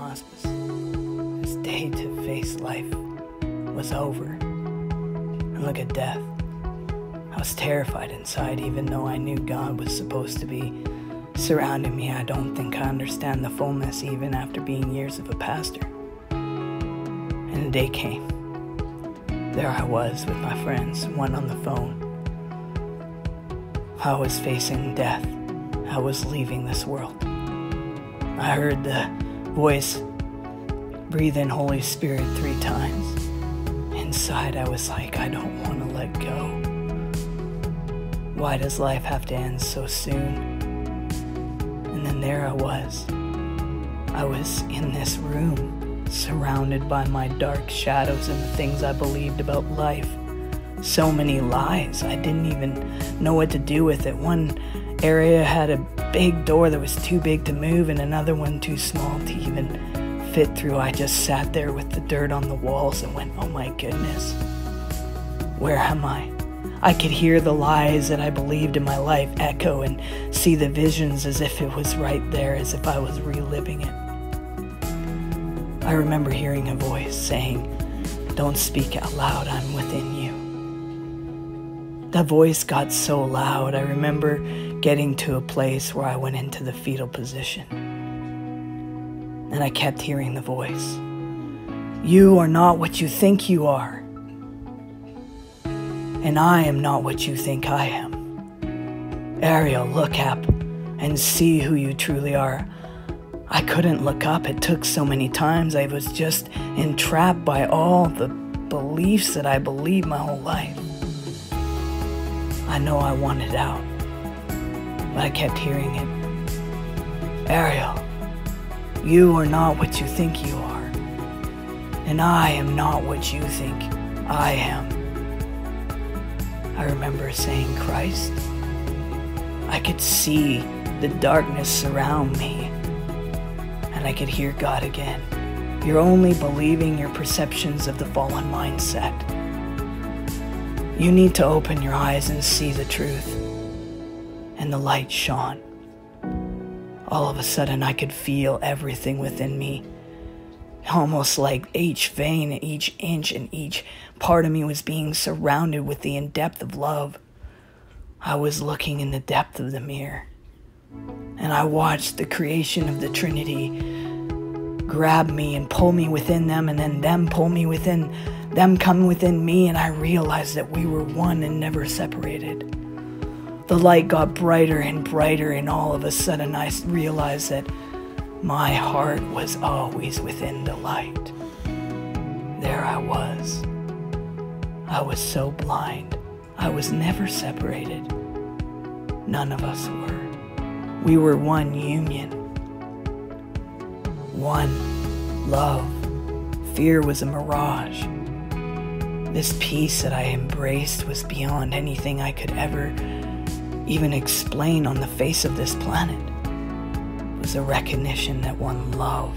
hospice. This day to face life was over. And look at death. I was terrified inside, even though I knew God was supposed to be surrounding me. I don't think I understand the fullness, even after being years of a pastor. And the day came. There I was with my friends, one on the phone. I was facing death. I was leaving this world. I heard the voice breathe in Holy Spirit three times. Inside, I was like, I don't want to let go. Why does life have to end so soon? And then there I was. I was in this room surrounded by my dark shadows and the things I believed about life. So many lies, I didn't even know what to do with it. One area had a big door that was too big to move, and another one too small to even fit through. I just sat there with the dirt on the walls and went, oh my goodness, where am I? I could hear the lies that I believed in my life echo and see the visions as if it was right there, as if I was reliving it. I remember hearing a voice saying, Don't speak out loud, I'm within you. That voice got so loud, I remember getting to a place where I went into the fetal position. And I kept hearing the voice You are not what you think you are. And I am not what you think I am. Ariel, look up and see who you truly are. I couldn't look up. It took so many times. I was just entrapped by all the beliefs that I believed my whole life. I know I wanted out, but I kept hearing it. Ariel, you are not what you think you are, and I am not what you think I am. I remember saying, Christ, I could see the darkness surround me and I could hear God again. You're only believing your perceptions of the fallen mindset. You need to open your eyes and see the truth. And the light shone. All of a sudden, I could feel everything within me. Almost like each vein, each inch, and each part of me was being surrounded with the in depth of love. I was looking in the depth of the mirror and I watched the creation of the Trinity grab me and pull me within them, and then them pull me within them, come within me, and I realized that we were one and never separated. The light got brighter and brighter, and all of a sudden I realized that my heart was always within the light. There I was. I was so blind. I was never separated. None of us were. We were one union, one love. Fear was a mirage. This peace that I embraced was beyond anything I could ever even explain on the face of this planet. Was a recognition that one love,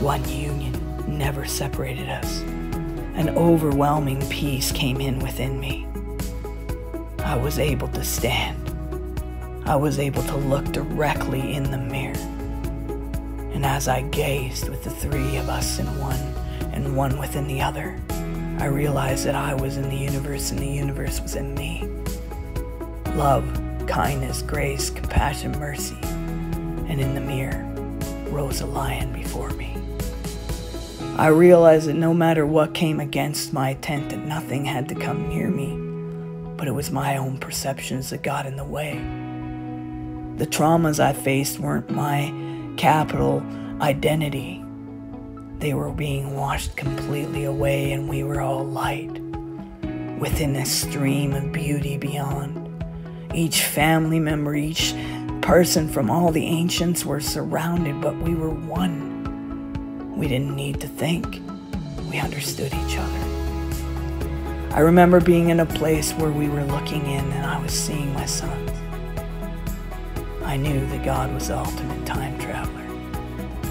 one union never separated us. An overwhelming peace came in within me. I was able to stand I was able to look directly in the mirror. And as I gazed with the three of us in one and one within the other, I realized that I was in the universe and the universe was in me. Love, kindness, grace, compassion, mercy. And in the mirror rose a lion before me. I realized that no matter what came against my tent, that nothing had to come near me, but it was my own perceptions that got in the way. The traumas I faced weren't my capital identity. They were being washed completely away, and we were all light within a stream of beauty beyond. Each family member, each person from all the ancients were surrounded, but we were one. We didn't need to think, we understood each other. I remember being in a place where we were looking in and I was seeing my sons. I knew that God was the ultimate time traveler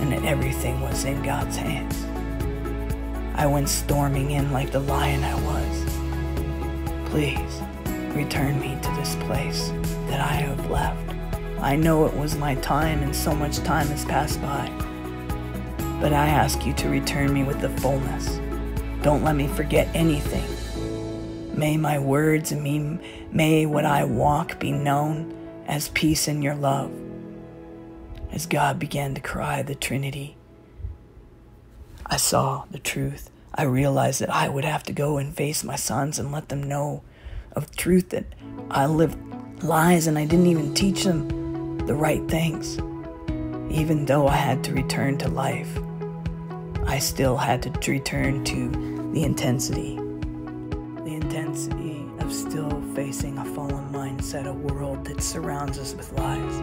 and that everything was in God's hands. I went storming in like the lion I was. Please return me to this place that I have left. I know it was my time and so much time has passed by. But I ask you to return me with the fullness. Don't let me forget anything. May my words and me, may what I walk be known as peace in your love. As God began to cry the Trinity, I saw the truth. I realized that I would have to go and face my sons and let them know of truth that I lived lies and I didn't even teach them the right things. Even though I had to return to life, I still had to return to the intensity. The intensity of still facing a fallen mindset, a world that surrounds us with lies.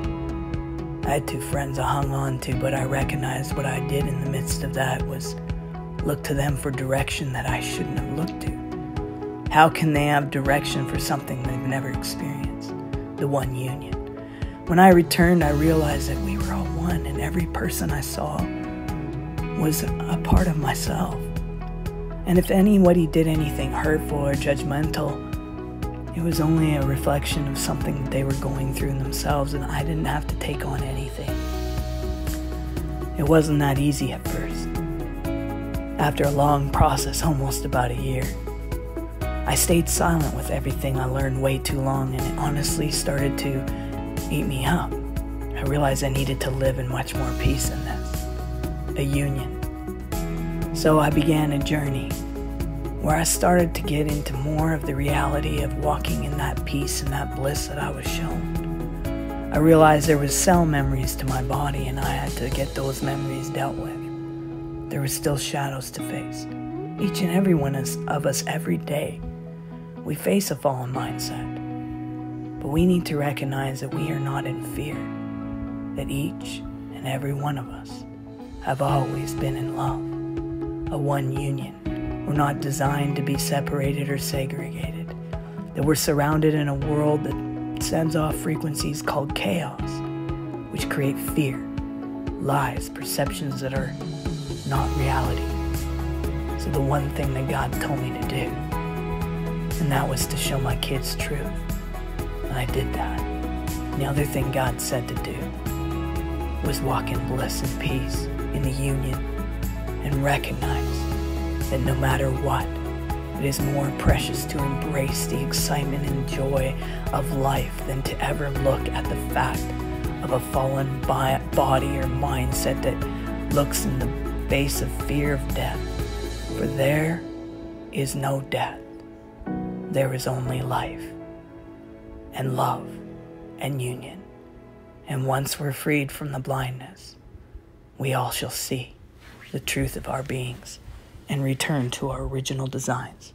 I had two friends I hung on to, but I recognized what I did in the midst of that was look to them for direction that I shouldn't have looked to. How can they have direction for something they've never experienced? The one union. When I returned, I realized that we were all one, and every person I saw was a part of myself. And if anybody did anything hurtful or judgmental, it was only a reflection of something that they were going through themselves, and I didn't have to take on anything. It wasn't that easy at first. After a long process, almost about a year, I stayed silent with everything I learned way too long, and it honestly started to eat me up. I realized I needed to live in much more peace than this a union. So I began a journey where I started to get into more of the reality of walking in that peace and that bliss that I was shown. I realized there was cell memories to my body and I had to get those memories dealt with. There were still shadows to face. Each and every one of us every day, we face a fallen mindset. But we need to recognize that we are not in fear, that each and every one of us have always been in love, a one union we're not designed to be separated or segregated. That we're surrounded in a world that sends off frequencies called chaos, which create fear, lies, perceptions that are not reality. So the one thing that God told me to do, and that was to show my kids truth. And I did that. And the other thing God said to do was walk in bliss and peace in the union and recognize that no matter what, it is more precious to embrace the excitement and joy of life than to ever look at the fact of a fallen body or mindset that looks in the face of fear of death. For there is no death, there is only life and love and union. And once we're freed from the blindness, we all shall see the truth of our beings and return to our original designs.